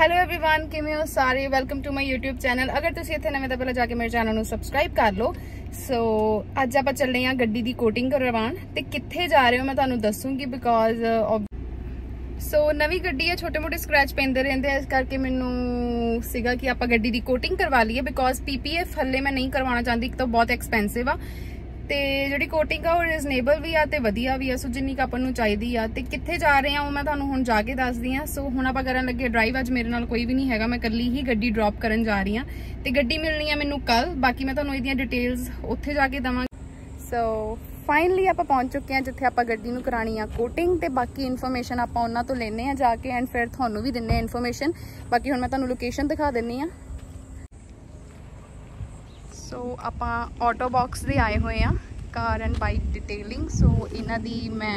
Hello everyone ਕਿਵੇਂ ਹੋ ਸਾਰੇ welcome to my YouTube channel ਅਗਰ ਤੁਸੀਂ ਇੱਥੇ ਨਵੇਂ ਤਾਂ ਪਹਿਲਾਂ ਜਾ ਕੇ ਮੇਰੇ ਚੈਨਲ ਨੂੰ ਸਬਸਕ੍ਰਾਈਬ ਕਰ ਲਓ ਸੋ ਅੱਜ ਆਪਾਂ ਚੱਲੇ ਆ ਗੱਡੀ ਦੀ ਕੋਟਿੰਗ ਕਰਵਾਉਣ ਤੇ ਕਿੱਥੇ ਜਾ ਰਹੇ ਹੋ ਮੈਂ ਤੁਹਾਨੂੰ ਦੱਸੂਗੀ ਬਿਕੋਜ਼ ਸੋ ਨਵੀਂ ਗੱਡੀ ਹੈ ਛੋਟੇ ਮੋਟੇ ਸਕ੍ਰੈਚ ਪੈਂਦੇ ਰਹਿੰਦੇ ਆ ਇਸ ਕਰਕੇ ਮੈਨੂੰ ਸੀਗਾ ਕਿ ਆਪਾਂ ਗੱਡੀ ਦੀ ਕੋਟਿੰਗ ਕਰਵਾ ਲਈਏ ਬਿਕੋਜ਼ ਪੀਪੀਐਫ ਹੱਲੇ ਮੈਂ ਨਹੀਂ ਕਰਵਾਉਣਾ ਚਾਹੁੰਦੀ ਇੱਕ ਤਾਂ ਬਹੁਤ ਐਕਸਪੈਂਸਿਵ ਆ ਤੇ ਜਿਹੜੀ ਕੋਟਿੰਗ ਆ, ਉਹ ਰੀਜ਼ਨੇਬਲ ਵੀ ਆ ਤੇ ਵਧੀਆ ਵੀ ਆ। ਸੋ ਜਿੰਨੀ ਕ ਆਪਾਂ ਨੂੰ ਚਾਹੀਦੀ ਆ ਤੇ ਕਿੱਥੇ ਜਾ ਰਹੇ ਆ, ਉਹ ਮੈਂ ਤੁਹਾਨੂੰ ਹੁਣ ਜਾ ਕੇ ਦੱਸਦੀ ਆ। ਸੋ ਹੁਣ ਆਪਾਂ ਕਰਨ ਲੱਗੇ ਡਰਾਈਵ ਅੱਜ ਮੇਰੇ ਨਾਲ ਕੋਈ ਵੀ ਨਹੀਂ ਹੈਗਾ। ਮੈਂ ਇਕੱਲੀ ਹੀ ਗੱਡੀ ਡ੍ਰੌਪ ਕਰਨ ਜਾ ਰਹੀ ਆ। ਤੇ ਗੱਡੀ ਮਿਲਣੀ ਆ ਮੈਨੂੰ ਕੱਲ ਬਾਕੀ ਮੈਂ ਤੁਹਾਨੂੰ ਇਹਦੀਆਂ ਡਿਟੇਲਸ ਉੱਥੇ ਜਾ ਕੇ ਦਵਾਂਗੀ ਸੋ ਫਾਈਨਲੀ ਆਪਾਂ ਪਹੁੰਚ ਚੁੱਕੇ ਆ, ਜਿੱਥੇ ਆਪਾਂ ਗੱਡੀ ਨੂੰ ਕਰਾਣੀ ਆ ਕੋਟਿੰਗ ਤੇ ਬਾਕੀ ਇਨਫੋਰਮੇਸ਼ਨ ਆਪਾਂ ਉਹਨਾਂ ਤੋਂ ਲੈਣੇ ਆ ਜਾ ਕੇ ਐਂਡ ਫਿਰ ਤੁਹਾਨੂੰ ਵੀ ਦਿੰਨੇ ਆ ਇਨਫੋਰਮੇਸ਼ਨ ਬਾਕੀ ਹੁਣ ਮੈਂ ਤੁਹਾਨੂੰ ਲੋਕੇਸ਼ਨ ਦਿਖਾ ਦਿੰਨੀ ਆ। ਸੋ ਆਪਾਂ ਆਟੋ ਬਾਕਸ ਦੇ ਆਏ ਹੋਏ ਆ car and bike detailing so ਇਹਨਾਂ ਦੀ ਮੈਂ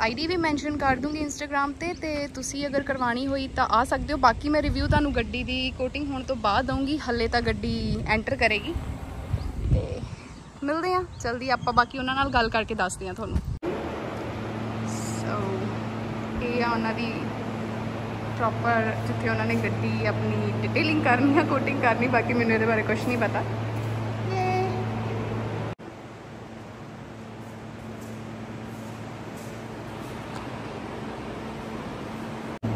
ਆਈਡੀ ਵੀ ਮੈਂਸ਼ਨ ਕਰ ਦੂੰਗੀ ਇੰਸਟਾਗ੍ਰam ਤੇ ਤੇ ਤੁਸੀਂ ਅਗਰ ਕਰਵਾਣੀ ਹੋਈ ਤਾਂ ਆ ਸਕਦੇ ਹੋ। ਬਾਕੀ ਮੈਂ ਰਿਵਿਊ ਤੁਹਾਨੂੰ ਗੱਡੀ ਦੀ ਕੋਟਿੰਗ ਹੋਣ ਤੋਂ ਬਾਅਦ ਦਊਂਗੀ, ਹੱਲੇ ਤਾਂ ਗੱਡੀ ਐਂਟਰ ਕਰੇਗੀ। ਤੇ ਮਿਲਦੇ ਆ ਜਲਦੀ ਆਪਾਂ ਬਾਕੀ ਉਹਨਾਂ ਨਾਲ ਗੱਲ ਕਰਕੇ ਦੱਸਦੇ ਆ ਤੁਹਾਨੂੰ। ਸੋ ਇਹ ਆ ਉਹਨਾਂ ਦੀ ਪ੍ਰੋਪਰ ਜਿੱਥੇ ਉਹਨਾਂ ਨੇ ਗੱਡੀ ਆਪਣੀ ਡਿਟੇਲਿੰਗ ਕਰਨੀ ਆ ਕੋਟਿੰਗ ਕਰਨੀ, ਬਾਕੀ ਮੈਨੂੰ ਇਹਦੇ ਬਾਰੇ ਕੁਝ ਨਹੀਂ ਪਤਾ।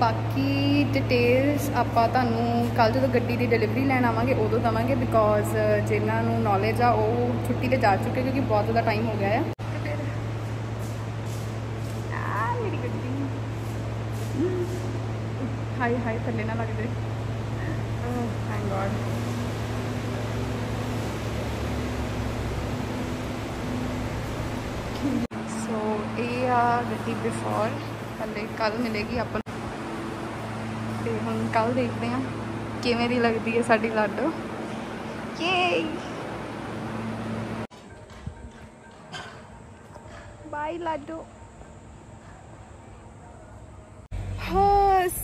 ਬਾਕੀ ਡਿਟੇਲਸ ਆਪਾਂ ਤੁਹਾਨੂੰ ਕੱਲ ਜਦੋਂ ਗੱਡੀ ਦੀ ਡਿਲੀਵਰੀ ਲੈਣ ਆਵਾਂਗੇ, ਉਦੋਂ ਦਵਾਂਗੇ ਬਿਕੋਜ਼ ਜਿਨ੍ਹਾਂ ਨੂੰ ਨੌਲੇਜ ਆ, ਉਹ ਛੁੱਟੀ ਤੇ ਜਾ ਚੁੱਕੇ ਕਿਉਂਕਿ ਬਹੁਤ ਜ਼ਿਆਦਾ ਟਾਈਮ ਹੋ ਗਿਆ ਆ। ਤੇ ਫਿਰ ਹਾਈ ਹਾਈ ਥੱਲੇ ਨਾ ਲੱਗ ਜਾਏ। ਓਹ ਥੈਂਕ ਗॉड ਸੋ ਇਹ ਆ ਗੱਡੀ ਬਿਫੋਰ ਹਲੇ ਕੱਲ ਮਿਲੇਗੀ ਆਪਾਂ ਤੇ ਹੁਣ ਕੱਲ ਦੇਖਦੇ ਆ ਕਿਵੇਂ ਦੀ ਲੱਗਦੀ ਹੈ ਸਾਡੀ ਲਾਡੋ। ਯੇ ਬਾਈ Lado.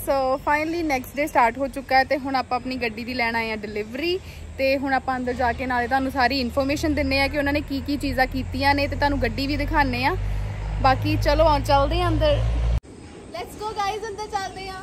So finally next day start ਹੋ ਚੁੱਕਾ ਹੈ ਤੇ ਹੁਣ ਆਪਾਂ ਆਪਣੀ ਗੱਡੀ ਦੀ ਲੈਣ ਆਏ ਆ ਡਿਲੀਵਰੀ ਤੇ ਹੁਣ ਆਪਾਂ ਅੰਦਰ ਜਾ ਕੇ ਨਾਲੇ ਤੁਹਾਨੂੰ ਸਾਰੀ ਇਨਫੋਰਮੇਸ਼ਨ ਦਿੰਨੇ ਆ ਕਿ ਉਹਨਾਂ ਨੇ ਕੀ ਕੀ ਚੀਜ਼ਾਂ ਕੀਤੀਆਂ ਨੇ ਤੇ ਤੁਹਾਨੂੰ ਗੱਡੀ ਵੀ ਦਿਖਾਣੇ ਆ ਬਾਕੀ ਚਲੋ ਆ ਚੱਲਦੇ ਆ ਅੰਦਰ। ਲੈਟਸ ਗੋ ਗਾਇਜ਼ ਅੰਦਰ ਚੱਲਦੇ ਆ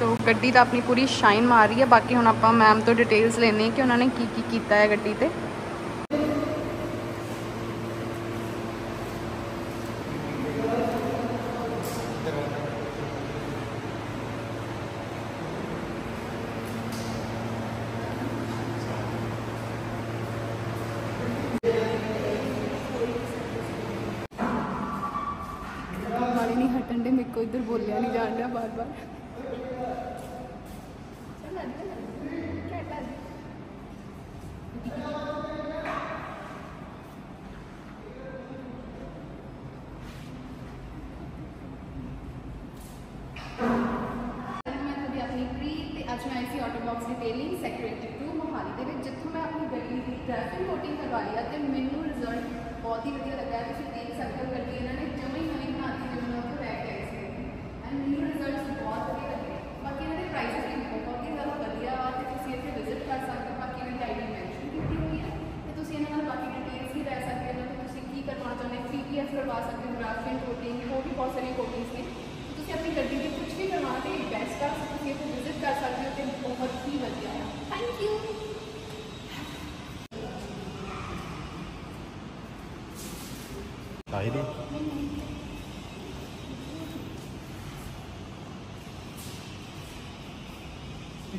ਸੋ ਗੱਡੀ ਤਾਂ ਆਪਣੀ ਪੂਰੀ ਸ਼ਾਈਨ ਮਾਰ ਰਹੀ ਹੈ। ਬਾਕੀ ਹੁਣ ਆਪਾਂ ਮੈਮ ਤੋਂ ਡਿਟੇਲਸ ਲੈਣੇ ਕਿ ਉਹਨਾਂ ਨੇ ਕੀ ਕੀ ਕੀਤਾ ਹੈ ਗੱਡੀ ਤੇ। ਵਾਲੀ ਨਹੀਂ ਹਟਣ ਦੇ, ਮੇਰੇ ਕੋ ਇੱਧਰ ਬੋਲਿਆ ਨਹੀਂ ਜਾਣ ਰਿਹਾ ਬਾਰ-ਬਾਰ। ਆਪਣੀ ਪ੍ਰੀਤ ਤੇ ਅੱਜ ਮੈਂ ਆਈ ਸੀ auto box detailing sector 2 Mohali ਦੇ ਵਿੱਚ ਜਿੱਥੋਂ ਮੈਂ ਆਪਣੀ ਗੱਡੀ ਦੀ ਟ੍ਰੈਫਿਕ ਕੋਟਿੰਗ ਕਰਵਾ ਲਿਆ ਤੇ ਮੈਨੂੰ ਰਿਜ਼ਲਟ ਬਹੁਤ ਹੀ ਵਧੀਆ ਲੱਗਾ ਤੁਸੀਂ ਦੇਖ ਸਕਦੇ ਹੋ ਗੱਡੀ ਇਹਨਾਂ ਨੇ ਜਮੇ ਹੀ ਨਵੀਂ ਬਣਾਤੀ एंड न्यू रिज़ल्ट बहुत ਵਧੀਆ ਲੱਗੇ ਬਾਕੀ ਇਹਨਾਂ ਦੇ ਪ੍ਰਾਈਸ ਵੀ ਬਹੁਤ ਹੀ ਜ਼ਿਆਦਾ ਵਧੀਆ ਵਾ ਤੇ ਤੁਸੀਂ ਇੱਥੇ ਵਿਜ਼ਿਟ ਕਰ ਸਕਦੇ ਹੋ ਬਾਕੀ ਇਹਨਾਂ ਦੀ ਆਈਡੀ ਮੈਂਸ਼ਨ ਕੀਤੀ ਹੋਈ ਹੈ ਤੇ ਤੁਸੀਂ ਇਹਨਾਂ ਨਾਲ ਬਾਕੀ ਡਿਟੇਲਸ ਵੀ ਲੈ ਸਕਦੇ ਹੋ ਕਿ ਤੁਸੀਂ ਕੀ ਕਰਨਾ ਚਾਹੁੰਦੇ ਹੋ ਪੀਪੀਐਫ ਕਰਵਾ ਸਕਦੇ ਹੋ ਗ੍ਰਾਫਿਨ ਕੋਟਿੰਗ ਹੋਰ ਵੀ ਬਹੁਤ ਸਾਰੀਆਂ ਕੋਟਿੰਗਸ ਨੇ ਤੁਸੀਂ ਆਪਣੀ ਗੱਡੀ ਦੀ ਕੁਝ ਵੀ ਕਰਵਾਉਣਾ ਤੇ ਬੈਸਟ ਆ ਤੁਸੀਂ ਇੱਥੇ ਵਿਜ਼ਿਟ ਕਰ ਸਕਦੇ ਹੋ ਤੇ ਬਹੁਤ ਹੀ ਵਧੀਆ ਹੈ ਥੈਂਕ ਯੂ Heidi?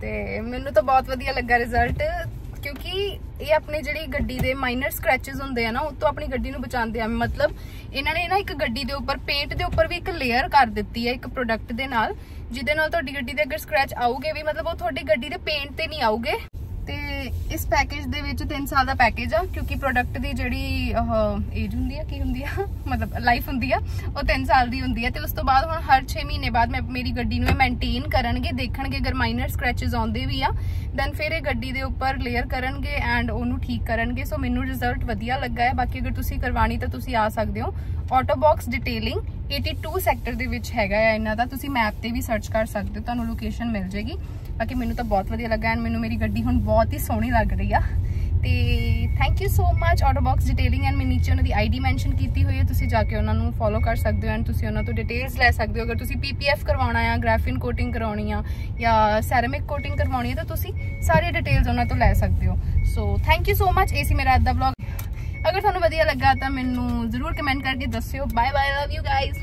ਤੇ ਮੈਨੂੰ ਤਾਂ ਬਹੁਤ ਵਧੀਆ ਲੱਗਾ ਰਿਜ਼ਲਟ ਕਿਉਂਕਿ ਇਹ ਆਪਣੀ ਜਿਹੜੀ ਗੱਡੀ ਦੇ ਮਾਈਨਰ ਸਕ੍ਰੈਚਸ ਹੁੰਦੇ ਆ ਨਾ, ਉਹ ਤੋਂ ਆਪਣੀ ਗੱਡੀ ਨੂੰ ਬਚਾਉਂਦੇ ਆ। ਮਤਲਬ ਇਹਨਾਂ ਨੇ ਨਾ ਇੱਕ ਗੱਡੀ ਦੇ ਉੱਪਰ ਪੇਂਟ ਦੇ ਉੱਪਰ ਵੀ ਇੱਕ ਲੇਅਰ ਕਰ ਦਿੱਤੀ ਹੈ ਇੱਕ ਪ੍ਰੋਡਕਟ ਦੇ ਨਾਲ, ਜਿਹਦੇ ਨਾਲ ਤੁਹਾਡੀ ਗੱਡੀ ਦੇ ਅਗਰ ਸਕ੍ਰੈਚ ਆਉਗੇ ਵੀ, ਮਤਲਬ ਉਹ ਤੁਹਾਡੀ ਗੱਡੀ ਦੇ ਪੇਂਟ ਤੇ ਨਹੀਂ ਆਉਗੇ ਤੇ ਇਸ ਪੈਕੇਜ ਦੇ ਵਿੱਚ 3 ਸਾਲ ਦਾ ਪੈਕੇਜ ਆ, ਕਿਉਂਕਿ ਪ੍ਰੋਡਕਟ ਦੀ ਜਿਹੜੀ ਏਜ ਹੁੰਦੀ ਆ, ਕੀ ਹੁੰਦੀ ਆ? ਮਤਲਬ ਲਾਈਫ ਹੁੰਦੀ ਆ, ਉਹ 3 ਸਾਲ ਦੀ ਹੁੰਦੀ ਆ ਤੇ ਉਸ ਤੋਂ ਬਾਅਦ ਹੁਣ ਹਰ 6 ਮਹੀਨੇ ਬਾਅਦ ਮੈਂ ਮੇਰੀ ਗੱਡੀ ਨੂੰ ਮੇਨਟੇਨ ਕਰਨਗੇ, ਦੇਖਣਗੇ, ਅਗਰ ਮਾਈਨਰ ਸਕ੍ਰੈਚਸ ਆਉਂਦੇ ਵੀ ਆ ਦੈਨ ਫਿਰ ਇਹ ਗੱਡੀ ਦੇ ਉੱਪਰ ਲੇਅਰ ਕਰਨਗੇ ਐਂਡ ਉਹਨੂੰ ਠੀਕ ਕਰਨਗੇ ਸੋ ਮੈਨੂੰ ਰਿਜ਼ਲਟ ਵਧੀਆ ਲੱਗਾ ਹੈ। ਬਾਕੀ ਅਗਰ ਤੁਸੀਂ ਕਰਵਾਣੀ ਤਾਂ ਤੁਸੀਂ ਆ ਸਕਦੇ ਹੋ। ਆਟੋ ਬਾਕਸ ਡਿਟੇਲਿੰਗ 82 ਸੈਕਟਰ ਦੇ ਵਿੱਚ ਹੈਗਾ ਆ ਇਹਨਾਂ ਦਾ, ਤੁਸੀਂ ਮੈਪ ਤੇ ਵੀ ਸਰਚ ਕਰ ਸਕਦੇ ਹੋ, ਤੁਹਾਨੂੰ ਲੋਕੇਸ਼ਨ ਮਿਲ ਜੇਗੀ ਬਾਕੀ ਮੈਨੂੰ ਤਾਂ ਬਹੁਤ ਵਧੀਆ ਲੱਗਾ ਐਂਡ ਮੈਨੂੰ ਮੇਰੀ ਗੱਡੀ ਹੁਣ ਬਹੁਤ ਹੀ ਸੋਹਣੀ ਲੱਗ ਰਹੀ ਆ। ਤੇ thank you so much auto box detailing and ਮੈਂ ਨੀਚੇ ਉਹਨਾਂ ਦੀ ਆਈਡੀ ਮੈਂਸ਼ਨ ਕੀਤੀ ਹੋਈ ਹੈ, ਤੁਸੀਂ ਜਾ ਕੇ ਉਹਨਾਂ ਨੂੰ ਫੋਲੋ ਕਰ ਸਕਦੇ ਹੋ ਐਂਡ ਤੁਸੀਂ ਉਹਨਾਂ ਤੋਂ ਡਿਟੇਲਸ ਲੈ ਸਕਦੇ ਹੋ। ਅਗਰ ਤੁਸੀਂ ਪੀਪੀਐਫ ਕਰਵਾਉਣਾ ਆ ਗ੍ਰਾਫਿਨ ਕੋਟਿੰਗ ਕਰਵਾਉਣੀ ਆ ਜਾਂ ਸੈਰਾਮਿਕ ਕੋਟਿੰਗ ਕਰਵਾਉਣੀ ਹੈ ਤਾਂ ਤੁਸੀਂ ਸਾਰੇ ਡਿਟੇਲਸ ਉਹਨਾਂ ਤੋਂ ਲੈ ਸਕਦੇ ਹੋ। So thank you so much AC ਮੇਰਾ ਅੱਜ ਦਾ ਵਲੌਗ ਅਗਰ ਤੁਹਾਨੂੰ ਵਧੀਆ ਲੱਗਾ ਤਾਂ ਮੈਨੂੰ ਜ਼ਰੂਰ ਕਮੈਂਟ ਕਰਕੇ ਦੱਸਿਓ। Bye bye love you guys